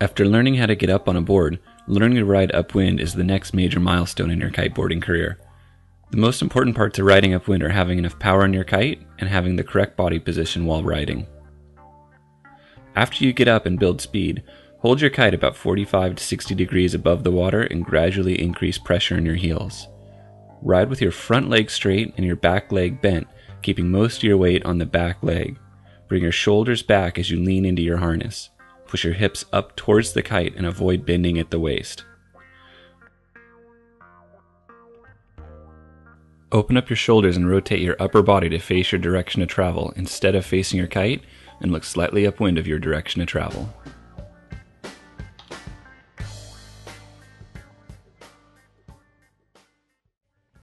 After learning how to get up on a board, learning to ride upwind is the next major milestone in your kiteboarding career. The most important parts of riding upwind are having enough power on your kite and having the correct body position while riding. After you get up and build speed, hold your kite about 45 to 60 degrees above the water and gradually increase pressure in your heels. Ride with your front leg straight and your back leg bent, keeping most of your weight on the back leg. Bring your shoulders back as you lean into your harness. Push your hips up towards the kite and avoid bending at the waist. Open up your shoulders and rotate your upper body to face your direction of travel instead of facing your kite and look slightly upwind of your direction of travel.